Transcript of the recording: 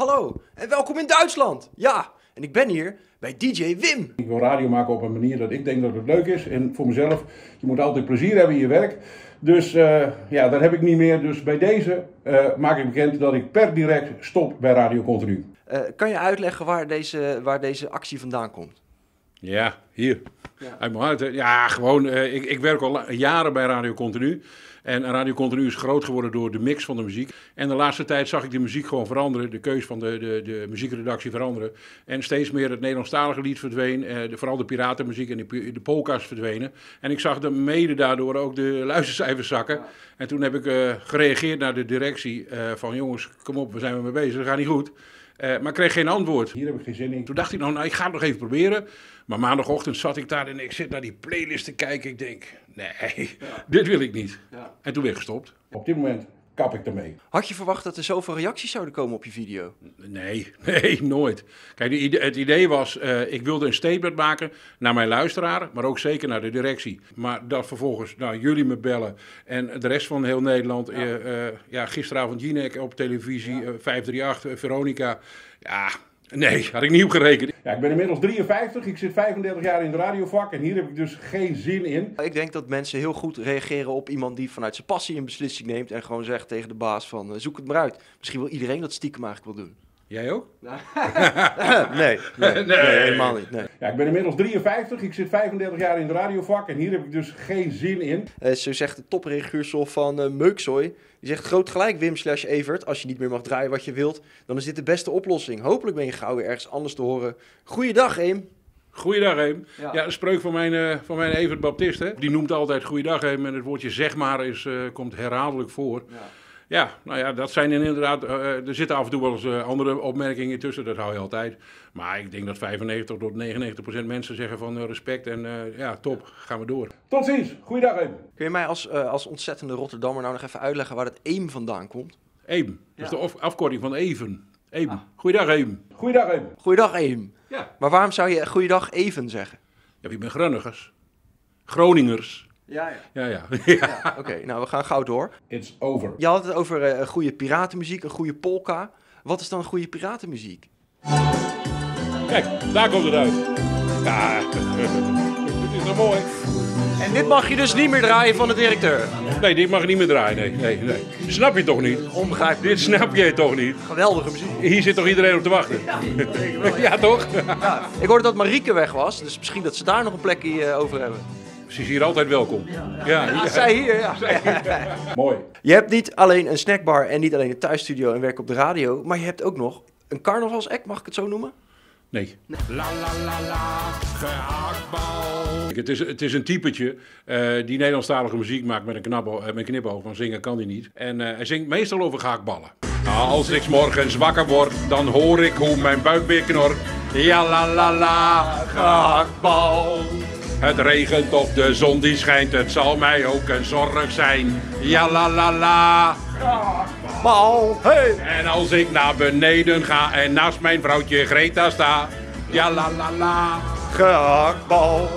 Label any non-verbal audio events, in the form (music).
Hallo en welkom in Duitsland. Ja, en ik ben hier bij DJ Wim. Ik wil radio maken op een manier dat ik denk dat het leuk is. En voor mezelf, je moet altijd plezier hebben in je werk. Dus uh, ja, dat heb ik niet meer. Dus bij deze uh, maak ik bekend dat ik per direct stop bij Radio Continu. Uh, kan je uitleggen waar deze, waar deze actie vandaan komt? Ja, hier. Ja. Uit mijn hart. Ja, gewoon. ik, ik werk al jaren bij Radio Continu. En Radio Continu is groot geworden door de mix van de muziek. En de laatste tijd zag ik de muziek gewoon veranderen. De keus van de, de, de muziekredactie veranderen. En steeds meer het Nederlandstalige lied verdween. Eh, de, vooral de piratenmuziek en de, de polka's verdwenen. En ik zag de, mede daardoor ook de (laughs) luistercijfers zakken. En toen heb ik uh, gereageerd naar de directie uh, van jongens, kom op, we zijn er mee bezig, dat gaat niet goed. Uh, maar ik kreeg geen antwoord. Hier heb ik geen zin in. Toen dacht ik, nou, nou, ik ga het nog even proberen. Maar maandagochtend zat ik daar en ik zit naar die playlist te kijken. Ik denk, nee, (laughs) dit wil ik niet. Ja. En toen weer gestopt. Op dit moment kap ik ermee. Had je verwacht dat er zoveel reacties zouden komen op je video? Nee, (laughs) nee, nooit. Kijk, het idee was, uh, ik wilde een statement maken naar mijn luisteraar, maar ook zeker naar de directie. Maar dat vervolgens, nou, jullie me bellen en de rest van heel Nederland. Ja, uh, uh, ja gisteravond Jinek op televisie, ja. 538, Veronica. Ja, Nee, had ik niet op gerekend. Ja, ik ben inmiddels 53, ik zit 35 jaar in het radiovak en hier heb ik dus geen zin in. Ik denk dat mensen heel goed reageren op iemand die vanuit zijn passie een beslissing neemt en gewoon zegt tegen de baas van zoek het maar uit. Misschien wil iedereen dat stiekem eigenlijk wel doen. Jij ook? (laughs) nee, nee, nee, nee, helemaal niet. Nee. Ja, ik ben inmiddels 53, ik zit 35 jaar in het radiovak en hier heb ik dus geen zin in. Uh, zo zegt de topreguursel van uh, Meukzooi. Die zegt groot gelijk Wim slash Evert. Als je niet meer mag draaien wat je wilt, dan is dit de beste oplossing. Hopelijk ben je gauw weer ergens anders te horen. Goeiedag, Eem. Goeiedag, Eem. Ja, ja een spreuk van mijn, uh, van mijn Evert Baptist. Hè? Die noemt altijd goeiedag, Eem. En het woordje zeg maar is, komt herhaaldelijk voor. Ja. Ja, nou ja, dat zijn inderdaad. Uh, er zitten af en toe wel eens uh, andere opmerkingen tussen, dat hou je altijd. Maar ik denk dat 95 tot 99 procent mensen zeggen van uh, respect en ja, top, gaan we door. Tot ziens, goeiedag even. Kun je mij als, als ontzettende Rotterdammer nou nog even uitleggen waar het EEM vandaan komt? EEM, dat is de afkorting van even. EEM. Ah. Goeiedag EEM. Goeiedag EEM. Goeiedag EEM. Ja. Maar waarom zou je goeiedag even zeggen? Ja, wie bent Groningers. Groningers. Ja, ja. ja, ja. (laughs) ja Oké, nou we gaan gauw door. It's over. Je had het over uh, goede piratenmuziek, een goede polka. Wat is dan goede piratenmuziek? Kijk, daar komt het uit. Ja, (laughs) het is nog mooi. En dit mag je dus niet meer draaien van de directeur? Nee, dit mag je niet meer draaien, nee. nee, nee. Snap je toch niet? Onbegrijpelijk. Dit snap je toch niet? Geweldige muziek. Hier zit toch iedereen op te wachten? (laughs) Ja, ja toch? Ja. Ik hoorde dat Marieke weg was, dus misschien dat ze daar nog een plekje uh, over hebben. Ze is hier altijd welkom. Ja, ja. zij hier, ja. Mooi. Je hebt niet alleen een snackbar en niet alleen een thuisstudio en werk op de radio, maar je hebt ook nog een carnavalsact, mag ik het zo noemen? Nee. La la la la, gehaktbal. Het is, het is een typetje uh, die Nederlandstalige muziek maakt met een, knabbel, uh, met knipoog, van zingen kan hij niet. En uh, hij zingt meestal over gehaktballen. Nou, als ik morgens wakker word, dan hoor ik hoe mijn buik weer knort. Ja la la la, gehaktbal. Het regent of de zon die schijnt, het zal mij ook een zorg zijn. Ja la la la. Bal, hey. En als ik naar beneden ga en naast mijn vrouwtje Greta sta. Ja la la la. Gehaktbal.